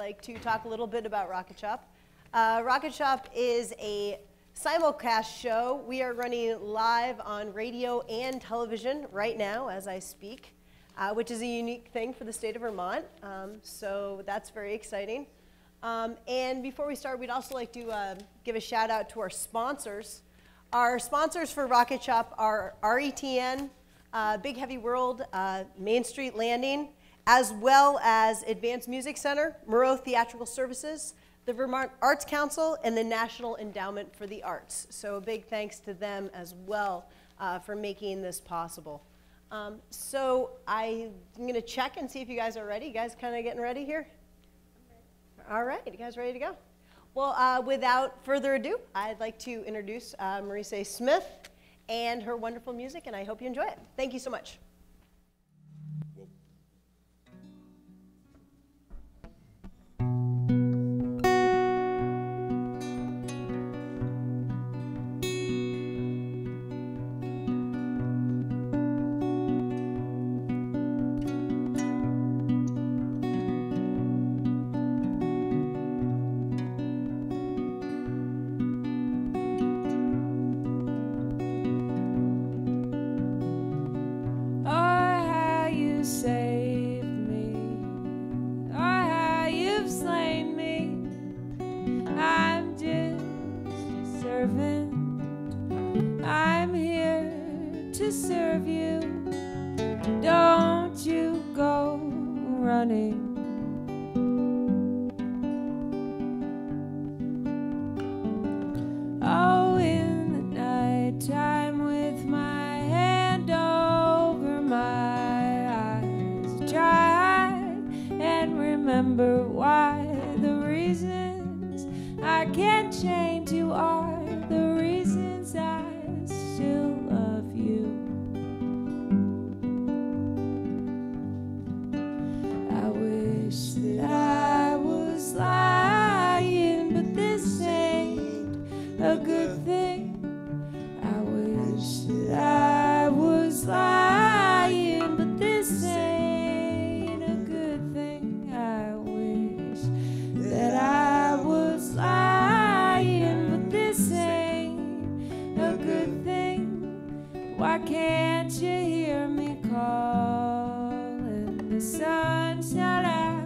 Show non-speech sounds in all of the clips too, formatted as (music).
like to talk a little bit about Rocket Shop. Uh, Rocket Shop is a simulcast show. We are running live on radio and television right now as I speak, uh, which is a unique thing for the state of Vermont. Um, so that's very exciting. Um, and before we start, we'd also like to uh, give a shout out to our sponsors. Our sponsors for Rocket Shop are RETN, uh, Big Heavy World, uh, Main Street Landing, as well as Advanced Music Center, Moreau Theatrical Services, the Vermont Arts Council, and the National Endowment for the Arts. So a big thanks to them as well uh, for making this possible. Um, so I'm going to check and see if you guys are ready. You guys kind of getting ready here? All right, you guys ready to go? Well, uh, without further ado, I'd like to introduce uh, Smith and her wonderful music, and I hope you enjoy it. Thank you so much. to serve you. Don't you go running. Why can't you hear me calling? The sun's not out.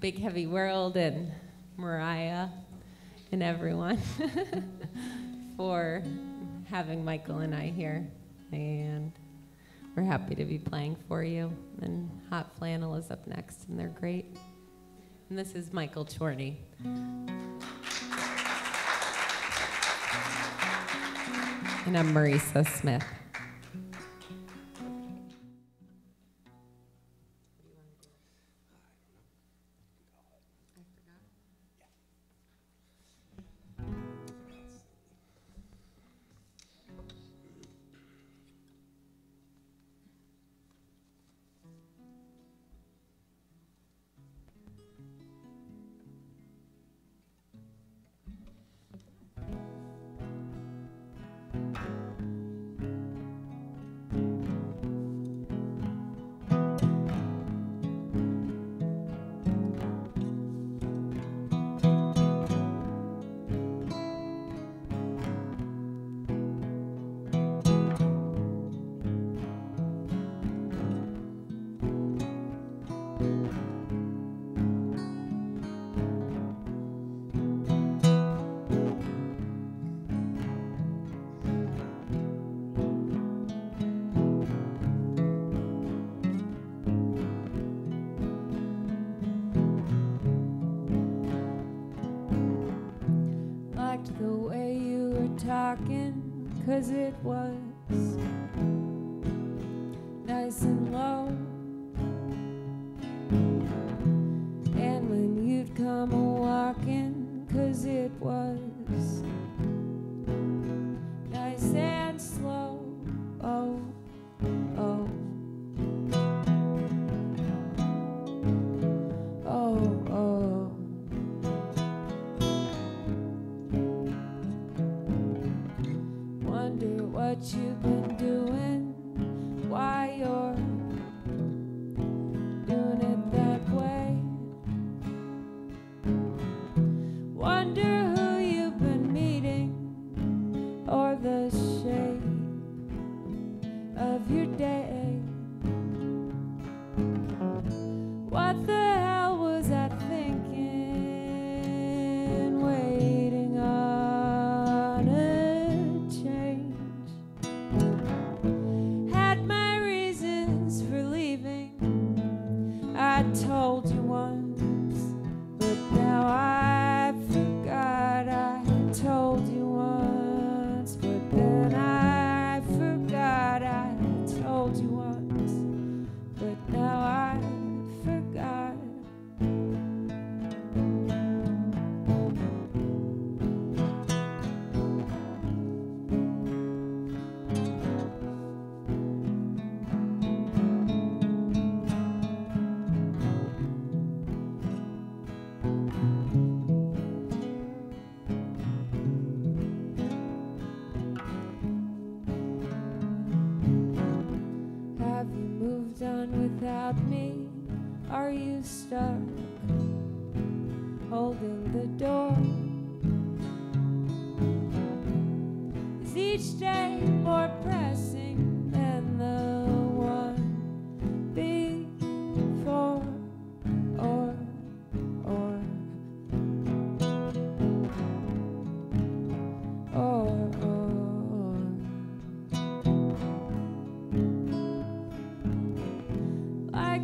Big Heavy World and Mariah and everyone (laughs) for having Michael and I here. And we're happy to be playing for you. And Hot Flannel is up next, and they're great. And this is Michael Chorney. And I'm Maryse Smith. as it was.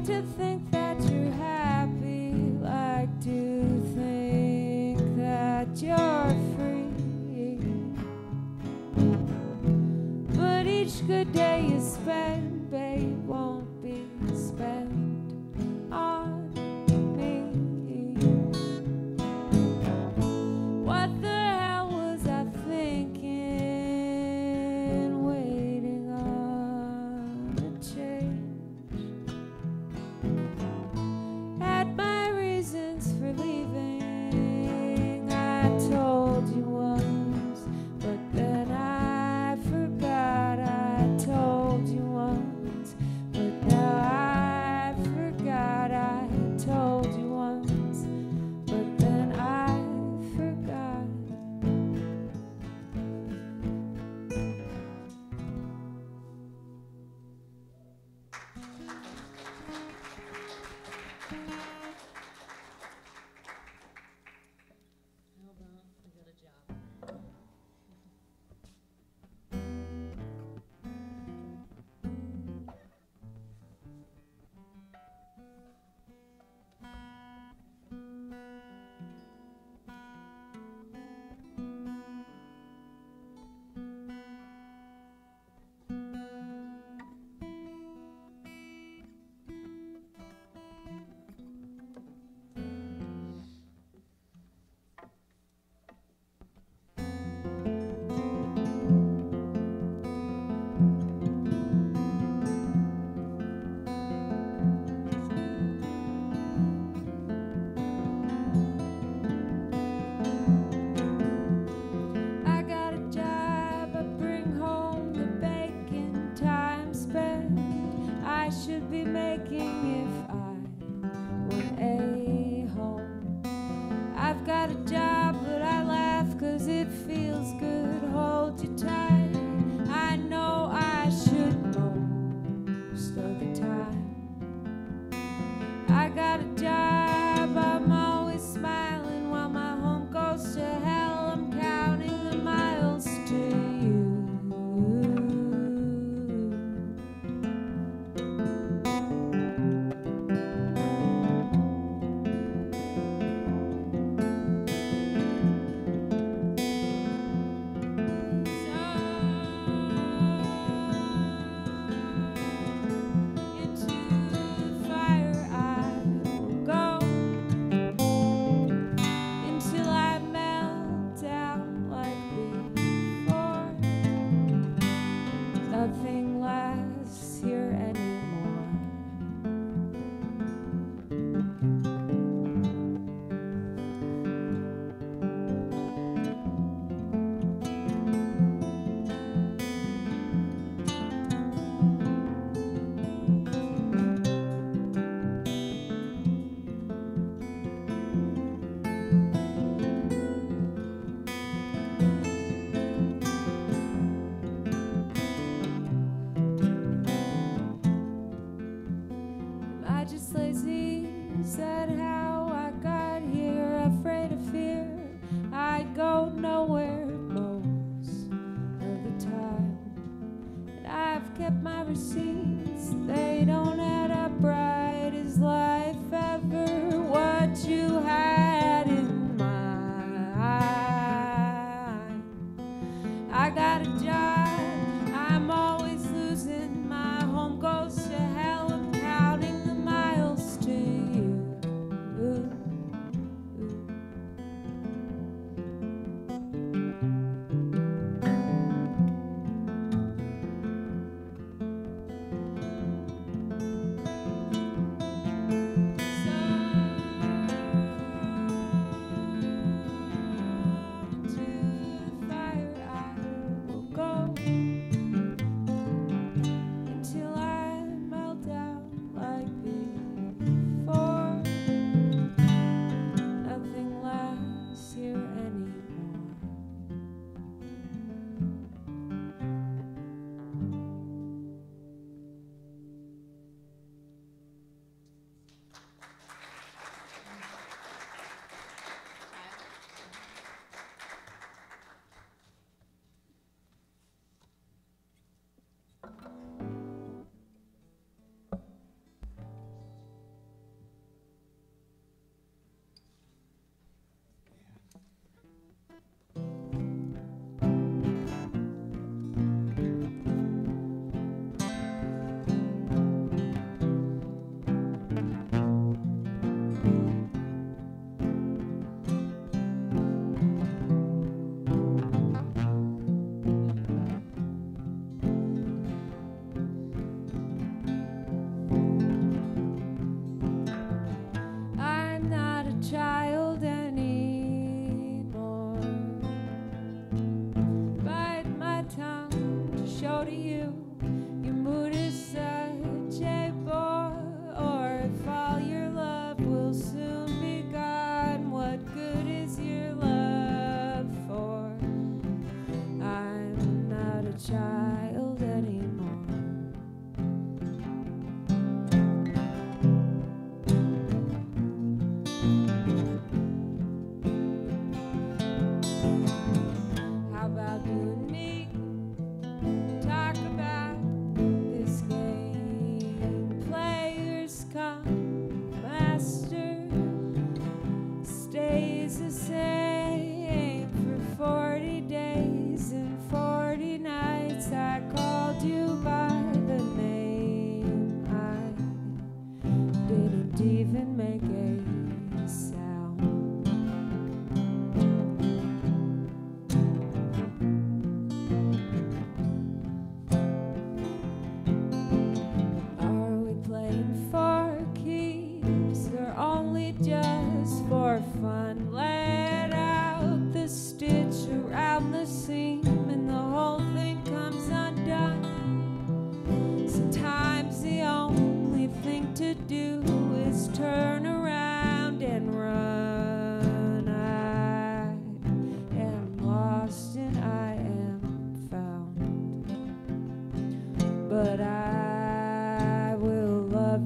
to think that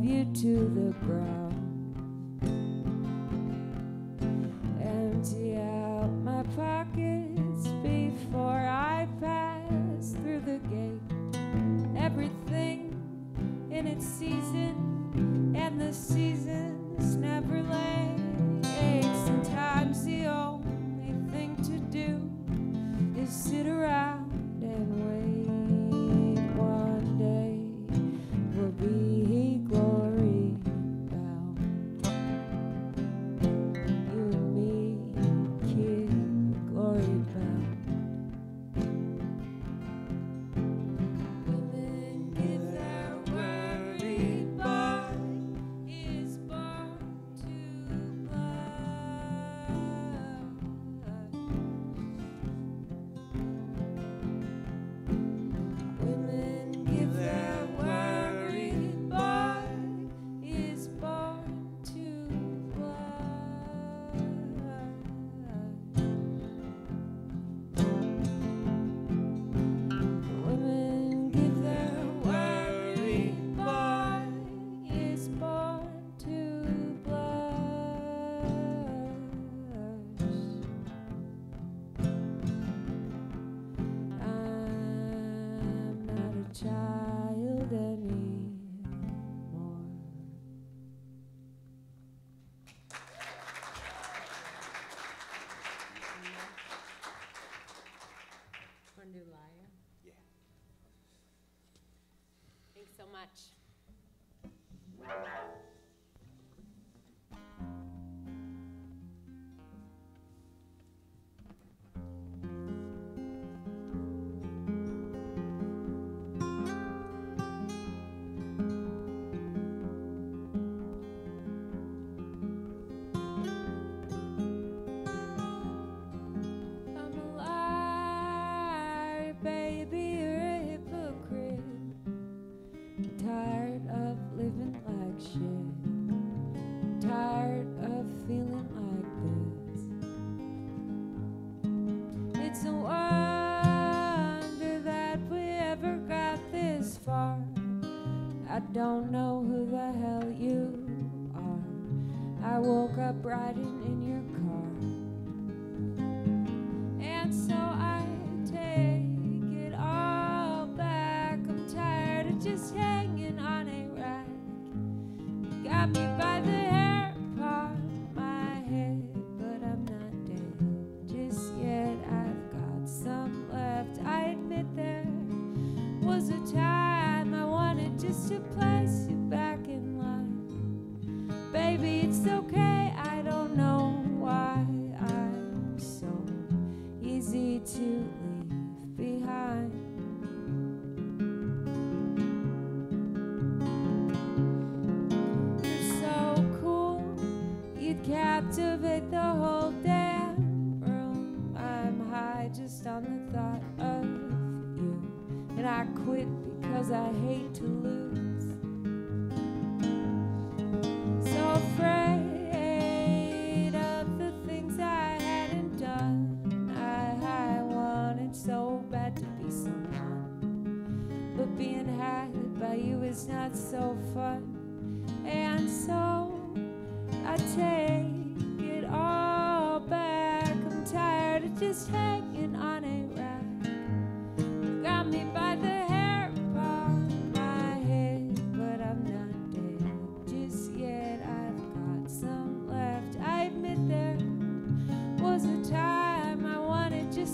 you to the ground. Empty out my pockets before I pass through the gate. Everything in its season, and the seasons never late. Sometimes the only thing to do is sit around.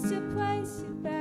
to place you back.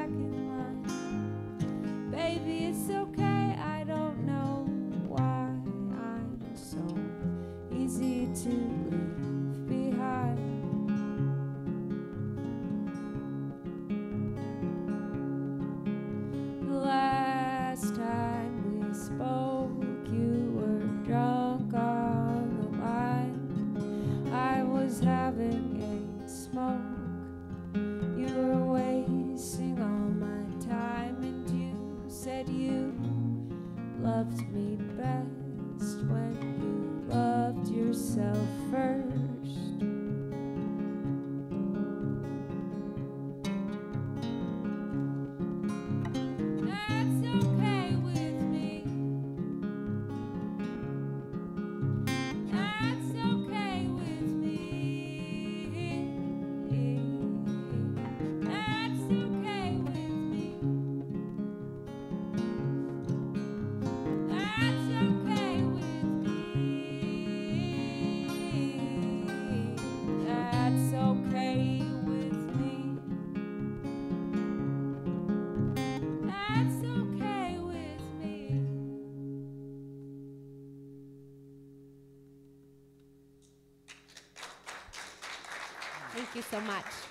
Much.